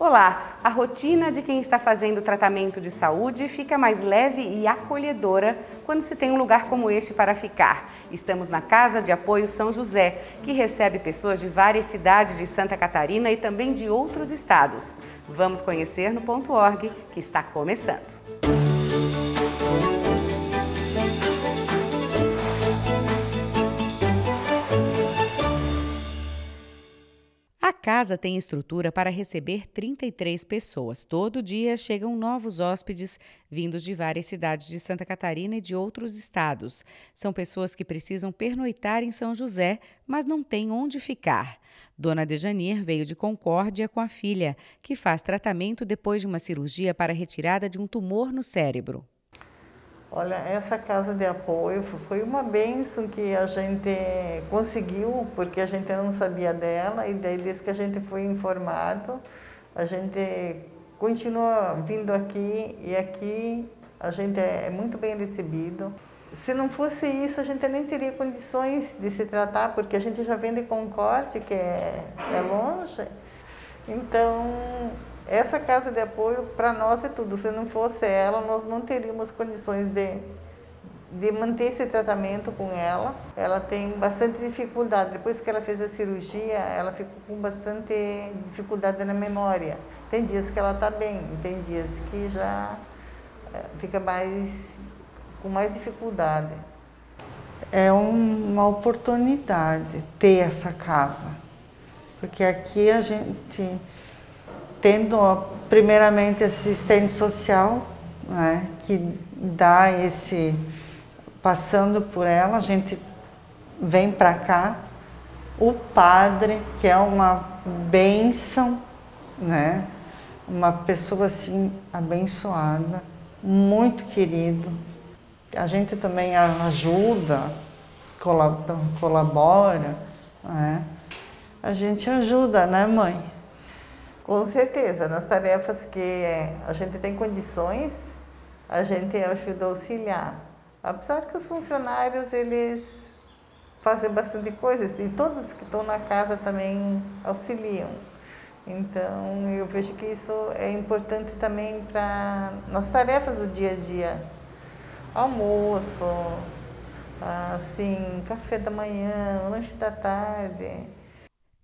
Olá! A rotina de quem está fazendo tratamento de saúde fica mais leve e acolhedora quando se tem um lugar como este para ficar. Estamos na Casa de Apoio São José, que recebe pessoas de várias cidades de Santa Catarina e também de outros estados. Vamos conhecer no ponto .org, que está começando. Casa tem estrutura para receber 33 pessoas. Todo dia chegam novos hóspedes vindos de várias cidades de Santa Catarina e de outros estados. São pessoas que precisam pernoitar em São José, mas não têm onde ficar. Dona Dejanir veio de Concórdia com a filha, que faz tratamento depois de uma cirurgia para retirada de um tumor no cérebro. Olha, essa casa de apoio foi uma benção que a gente conseguiu, porque a gente não sabia dela, e daí desde que a gente foi informado, a gente continua vindo aqui e aqui a gente é muito bem recebido. Se não fosse isso, a gente nem teria condições de se tratar, porque a gente já vem de Concorde, que é, é longe. Então, essa casa de apoio, para nós, é tudo. Se não fosse ela, nós não teríamos condições de, de manter esse tratamento com ela. Ela tem bastante dificuldade. Depois que ela fez a cirurgia, ela ficou com bastante dificuldade na memória. Tem dias que ela está bem, tem dias que já eh, fica mais com mais dificuldade. É uma oportunidade ter essa casa, porque aqui a gente tendo primeiramente assistente social, né, que dá esse passando por ela, a gente vem para cá, o padre, que é uma bênção, né, uma pessoa assim abençoada, muito querido. A gente também ajuda, colabora, né? A gente ajuda, né, mãe? Com certeza, nas tarefas que a gente tem condições, a gente ajuda a auxiliar. Apesar que os funcionários, eles fazem bastante coisas e todos que estão na casa também auxiliam. Então, eu vejo que isso é importante também para nas tarefas do dia a dia. Almoço, assim, café da manhã, lanche da tarde.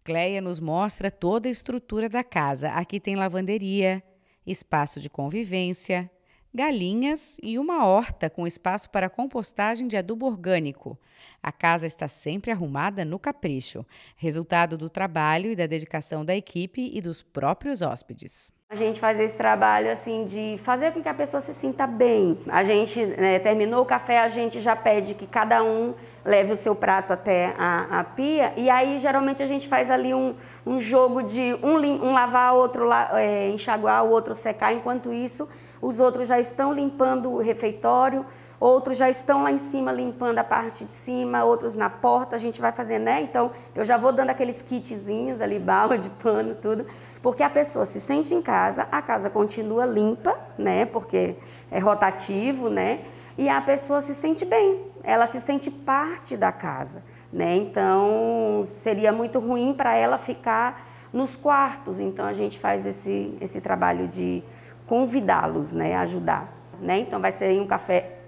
Cleia nos mostra toda a estrutura da casa. Aqui tem lavanderia, espaço de convivência, galinhas e uma horta com espaço para compostagem de adubo orgânico. A casa está sempre arrumada no capricho, resultado do trabalho e da dedicação da equipe e dos próprios hóspedes. A gente faz esse trabalho assim de fazer com que a pessoa se sinta bem. A gente né, terminou o café, a gente já pede que cada um leve o seu prato até a, a pia e aí geralmente a gente faz ali um, um jogo de um, um lavar, outro é, enxaguar, o outro secar. Enquanto isso, os outros já estão limpando o refeitório, outros já estão lá em cima limpando a parte de cima, outros na porta. A gente vai fazendo, né? Então eu já vou dando aqueles kitzinhos ali, balde, pano, tudo porque a pessoa se sente em casa, a casa continua limpa, né? Porque é rotativo, né? E a pessoa se sente bem, ela se sente parte da casa, né? Então seria muito ruim para ela ficar nos quartos. Então a gente faz esse esse trabalho de convidá-los, né? Ajudar, né? Então vai ser um café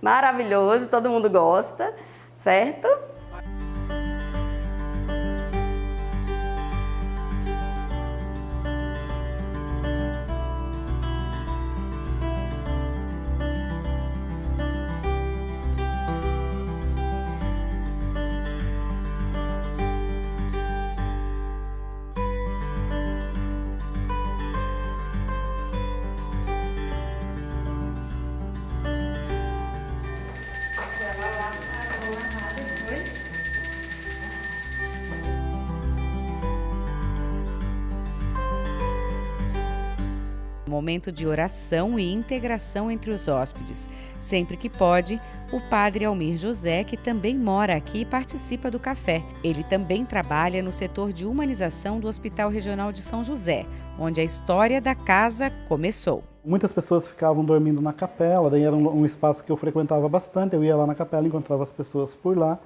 maravilhoso, todo mundo gosta, certo? Momento de oração e integração entre os hóspedes. Sempre que pode, o padre Almir José, que também mora aqui, participa do café. Ele também trabalha no setor de humanização do Hospital Regional de São José, onde a história da casa começou. Muitas pessoas ficavam dormindo na capela, daí era um, espaço que eu frequentava bastante, eu ia lá na capela, encontrava as pessoas por lá.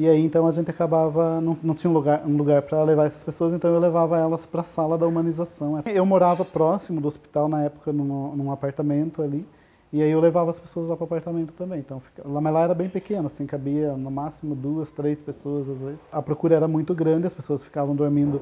E aí então a gente acabava, não, não tinha um lugar, um lugar para levar essas pessoas, então eu levava elas para a sala da humanização. Eu morava próximo do hospital na época, num, num apartamento ali, e aí eu levava as pessoas lá para o apartamento também. Então, lá, lá era bem pequeno, assim, cabia no máximo duas, três pessoas às vezes. A procura era muito grande, as pessoas ficavam dormindo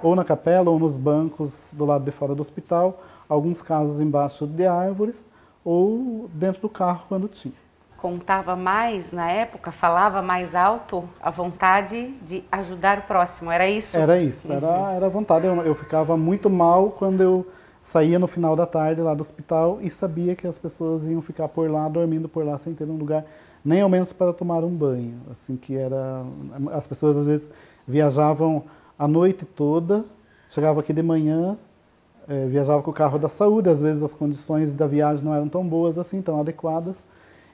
ou na capela ou nos bancos do lado de fora do hospital, alguns casos embaixo de árvores ou dentro do carro quando tinha contava mais na época, falava mais alto a vontade de ajudar o próximo, era isso? Era isso, era, uhum. era a vontade. Eu, eu ficava muito mal quando eu saía no final da tarde lá do hospital e sabia que as pessoas iam ficar por lá, dormindo por lá, sem ter um lugar, nem ao menos para tomar um banho. Assim que era, as pessoas às vezes viajavam a noite toda, chegavam aqui de manhã, é, viajava com o carro da saúde, às vezes as condições da viagem não eram tão boas assim, tão adequadas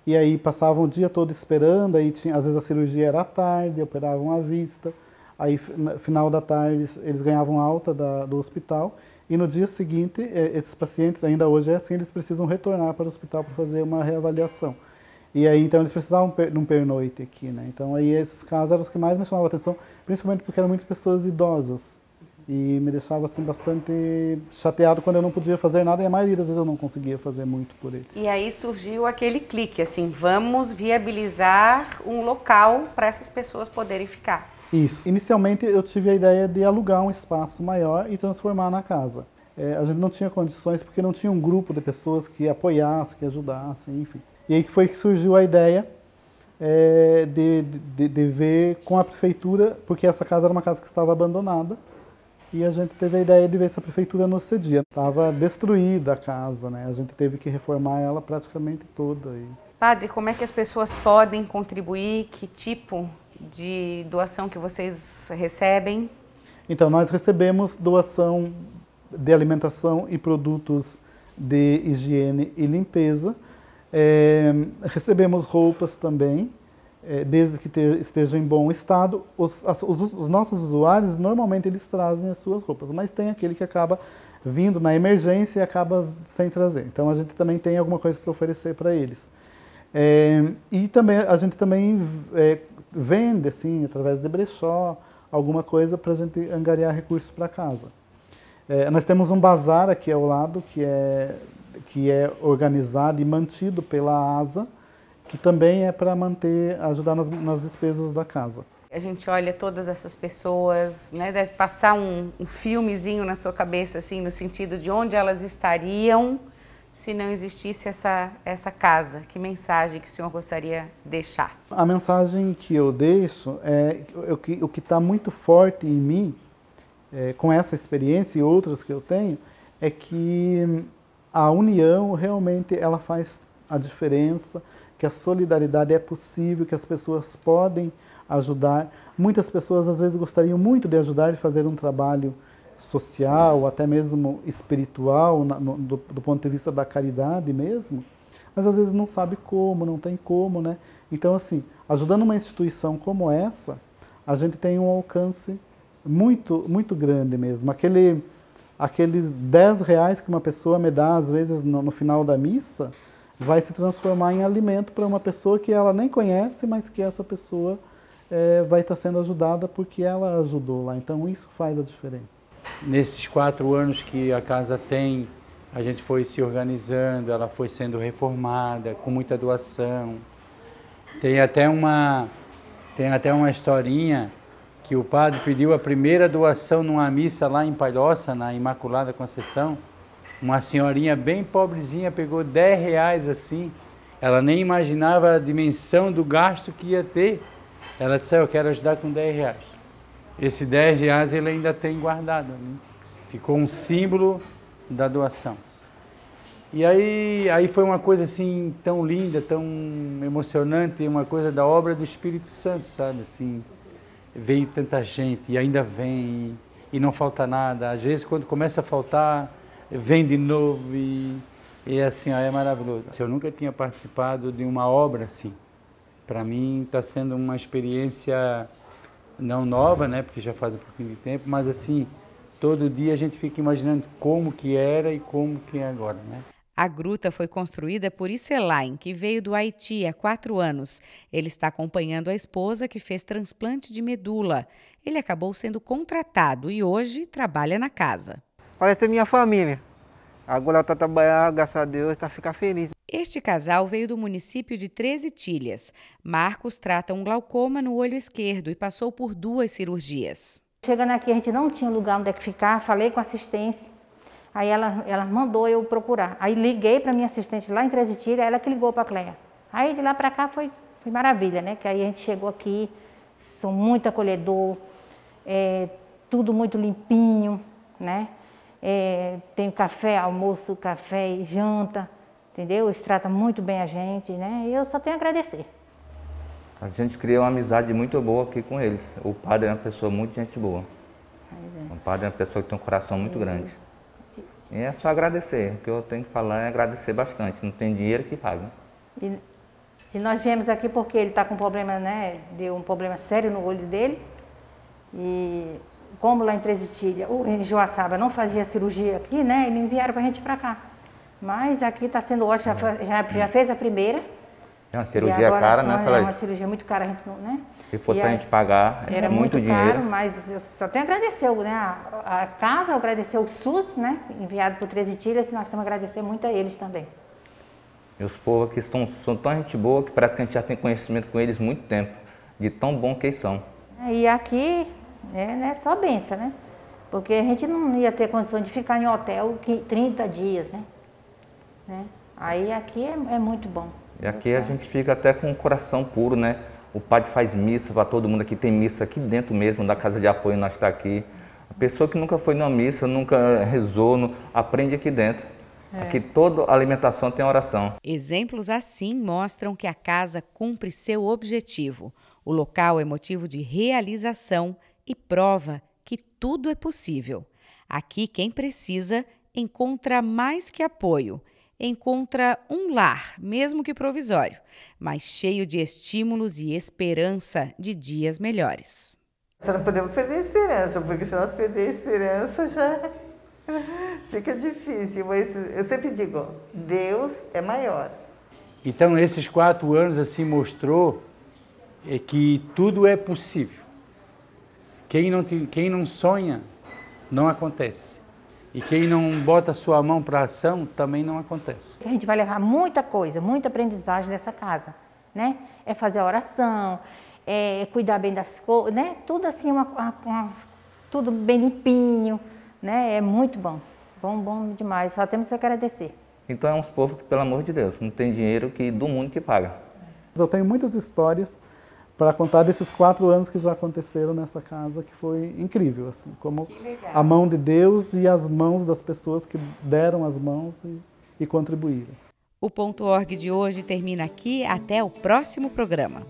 e aí passavam o dia todo esperando, aí tinha, às vezes a cirurgia era à tarde, operavam à vista, aí no final da tarde eles ganhavam alta da, do hospital, e no dia seguinte, esses pacientes, ainda hoje é assim, eles precisam retornar para o hospital para fazer uma reavaliação. E aí, então, eles precisavam de um pernoite aqui, né? Então, aí, esses casos eram os que mais me chamavam a atenção, principalmente porque eram muitas pessoas idosas e me deixava assim bastante chateado quando eu não podia fazer nada e a maioria das vezes eu não conseguia fazer muito por ele. E aí surgiu aquele clique assim, vamos viabilizar um local para essas pessoas poderem ficar. Isso. Inicialmente eu tive a ideia de alugar um espaço maior e transformar na casa. É, a gente não tinha condições porque não tinha um grupo de pessoas que apoiassem, que ajudassem, enfim. E aí que foi que surgiu a ideia é, de, de, de ver com a prefeitura, porque essa casa era uma casa que estava abandonada, e a gente teve a ideia de ver se a prefeitura nos cedia. Estava destruída a casa, né? A gente teve que reformar ela praticamente toda. E... Padre, como é que as pessoas podem contribuir? Que tipo de doação que vocês recebem? Então, nós recebemos doação de alimentação e produtos de higiene e limpeza. É, recebemos roupas também, é, desde que te, estejam em bom estado. Os, as, os, os, nossos usuários, normalmente, eles trazem as suas roupas, mas tem aquele que acaba vindo na emergência e acaba sem trazer. Então, a gente também tem alguma coisa para oferecer para eles. É, e também a gente também é, vende, assim, através de brechó, alguma coisa para a gente angariar recursos para casa. É, nós temos um bazar aqui ao lado, que é, que é organizado e mantido pela ASA, que também é para manter, ajudar nas, nas, despesas da casa. A gente olha todas essas pessoas, né, deve passar um, um filmezinho na sua cabeça, assim, no sentido de onde elas estariam se não existisse essa, essa casa. Que mensagem que o senhor gostaria de deixar? A mensagem que eu deixo é o que o está muito forte em mim, é, com essa experiência e outras que eu tenho, é que a união realmente ela faz a diferença que a solidariedade é possível, que as pessoas podem ajudar. Muitas pessoas às vezes gostariam muito de ajudar e fazer um trabalho social, até mesmo espiritual, na, no, do, do, ponto de vista da caridade mesmo, mas às vezes não sabe como, não tem como, né? Então, assim, ajudando uma instituição como essa, a gente tem um alcance muito, muito grande mesmo. Aquele, aqueles 10 reais que uma pessoa me dá, às vezes, no, no final da missa, vai se transformar em alimento para uma pessoa que ela nem conhece, mas que essa pessoa é, vai estar sendo ajudada porque ela ajudou lá. Então isso faz a diferença. Nesses quatro anos que a casa tem, a gente foi se organizando, ela foi sendo reformada com muita doação. Tem até uma tem até uma historinha que o padre pediu a primeira doação numa missa lá em Palhoça, na Imaculada Conceição uma senhorinha bem pobrezinha pegou 10 reais assim. Ela nem imaginava a dimensão do gasto que ia ter. Ela disse, eu quero ajudar com 10 reais. Esse 10 reais ele ainda tem guardado. Né? Ficou um símbolo da doação. E aí, aí foi uma coisa assim tão linda, tão emocionante, uma coisa da obra do Espírito Santo, sabe? Assim, veio tanta gente e ainda vem e não falta nada. Às vezes quando começa a faltar, vem de novo e, e assim, ó, é maravilhoso. Eu nunca tinha participado de uma obra assim. Para mim está sendo uma experiência não nova, né, porque já faz um pouquinho de tempo, mas assim, todo dia a gente fica imaginando como que era e como que é agora, né? A gruta foi construída por Iselain, que veio do Haiti há quatro anos. Ele está acompanhando a esposa, que fez transplante de medula. Ele acabou sendo contratado e hoje trabalha na casa. Parece minha família. Agora está trabalhando, graças a Deus, está ficar feliz. Este casal veio do município de Treze Tilhas. Marcos trata um glaucoma no olho esquerdo e passou por duas cirurgias. Chegando aqui, a gente não tinha lugar onde é que ficar, falei com a assistência. Aí ela, ela mandou eu procurar. Aí liguei para minha assistente lá em Treze Tilhas, ela que ligou para a Cleia. Aí de lá para cá foi, foi maravilha, né? Que aí a gente chegou aqui, são muito acolhedor, é, tudo muito limpinho, né? É, tem café, almoço, café e janta, entendeu? Eles tratam muito bem a gente, né? E eu só tenho a agradecer. A gente criou uma amizade muito boa aqui com eles. O padre é uma pessoa muito gente boa. É. O padre é uma pessoa que tem um coração muito é. grande. E é só agradecer. O que eu tenho que falar é agradecer bastante. Não tem dinheiro que pague. E, e nós viemos aqui porque ele está com problema, né? Deu um problema sério no olho dele. E como lá em Tresitilha, em Joaçaba não fazia cirurgia aqui, né? E me enviaram para a gente para cá. Mas aqui está sendo ótimo, já, já, fez a primeira. É uma cirurgia agora, cara, né, É uma cirurgia muito cara, a gente não, né? Se fosse para a gente pagar, era muito, muito dinheiro. caro, mas eu só tenho a agradecer né, a, a casa, agradecer o SUS, né? Enviado por Tresitilha, que nós temos a agradecer muito a eles também. E os povos aqui estão, são tão gente boa que parece que a gente já tem conhecimento com eles muito tempo, de tão bom que eles são. E aqui é né, só benção, né? Porque a gente não ia ter condição de ficar em hotel 30 dias, né? né? Aí aqui é, é muito bom. E aqui a gente fica até com o coração puro, né? O padre faz missa para todo mundo aqui, tem missa aqui dentro mesmo da casa de apoio, nós está aqui. A pessoa que nunca foi na missa, nunca rezou, não, aprende aqui dentro. É. Aqui toda alimentação tem oração. Exemplos assim mostram que a casa cumpre seu objetivo. O local é motivo de realização e prova que tudo é possível. Aqui, quem precisa encontra mais que apoio, encontra um lar, mesmo que provisório, mas cheio de estímulos e esperança de dias melhores. Nós não podemos perder a esperança, porque se nós perder a esperança já fica difícil. Mas eu sempre digo, Deus é maior. Então, esses quatro anos assim mostrou é que tudo é possível. Quem não, te, quem não sonha, não acontece. E quem não bota sua mão para ação, também não acontece. A gente vai levar muita coisa, muita aprendizagem dessa casa, né? É fazer a oração, é cuidar bem das coisas, né? Tudo assim, uma, uma, uma, tudo bem limpinho, né? É muito bom, bom, bom demais. Só temos que agradecer. Então é uns povos que, pelo amor de Deus, não tem dinheiro que do mundo que paga. Eu tenho muitas histórias para contar desses quatro anos que já aconteceram nessa casa, que foi incrível, assim, como a mão de Deus e as mãos das pessoas que deram as mãos e, e contribuíram. O ponto org de hoje termina aqui. Até o próximo programa.